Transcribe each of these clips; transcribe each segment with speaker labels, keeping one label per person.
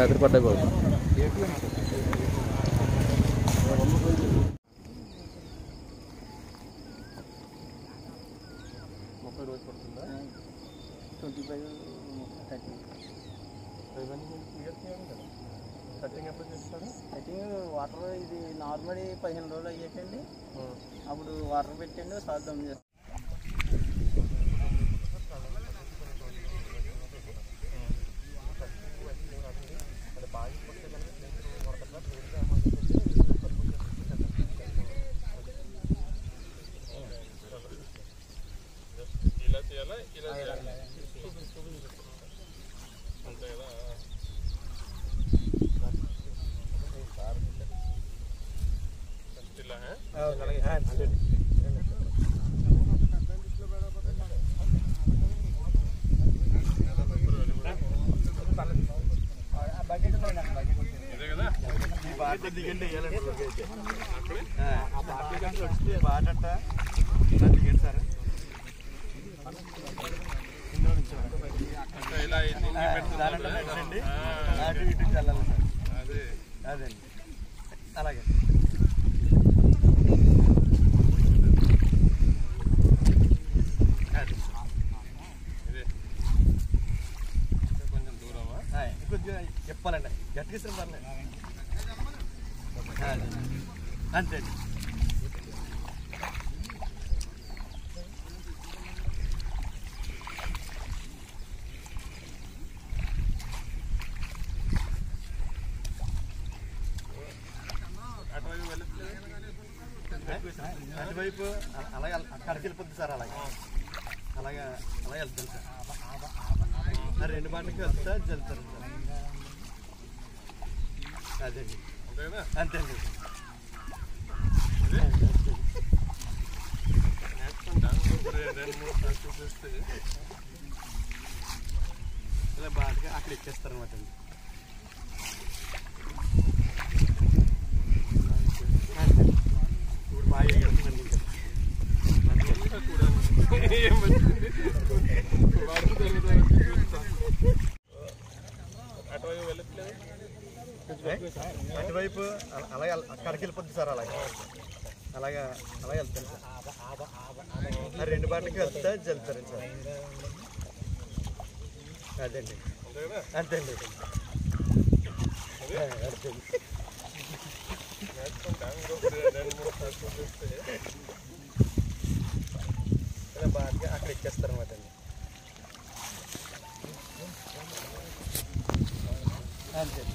Speaker 1: Rate పడ్డాయి బాబు.
Speaker 2: ముప్పై రోజు పడుతుందా
Speaker 3: ట్వంటీ ఫైవ్ థర్టీ
Speaker 2: కటింగ్ ఎప్పుడు చేస్తారు
Speaker 3: కటింగ్ వాటర్ ఇది నార్మల్ పదిహేను రోజులు అయ్యాకండి అప్పుడు వాటర్ పెట్టండి దమ్ చేస్తాం.
Speaker 2: ఇలా చేయాలా ఇలా చేయాలా అంతే కదా ఇలా ఇదే కదా అంటే ఇలా ఇన్ని పెడుతున్నారు అదే
Speaker 4: అదండి అలాగే
Speaker 2: ఇదే ఇంకా కొంచెం దూరమా
Speaker 4: కొద్దిగా చెప్పాలండి గట్టిగా పర్లేదు అంతే
Speaker 2: అటువైపు
Speaker 4: అలాగే అక్కడికి వెళ్ళిపోతుంది సార్ అలాగే. అలాగే అలాగే వెళ్తాను సార్. రెండు బాటలకి వెళ్తా వెళ్తారు సార్. అదండి
Speaker 2: అంతే కదా
Speaker 4: అంతే అండి.
Speaker 2: ఇదే నేర్చుకుంటా. ఇప్పుడు రెండు మూడు సార్లు చూపిస్తే
Speaker 4: ఇలా బాగా అక్కడ ఇచ్చేస్తారు అనమాట అండి.
Speaker 2: అటువైపు వెళ్ళట్లేదు
Speaker 4: అటువైపు అల- అలాగే అక్కడికి వెళ్ళిపోతుంది సార్ అలాగే. అలాగే అలాగే వెళ్తాను సార్. రెండు బాటలకి వెళ్తా వెళ్తారండి సార్. అదండి.
Speaker 2: అంతే కదా
Speaker 4: అంతే
Speaker 2: ஆ சரி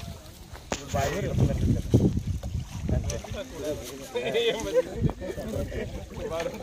Speaker 2: வரும்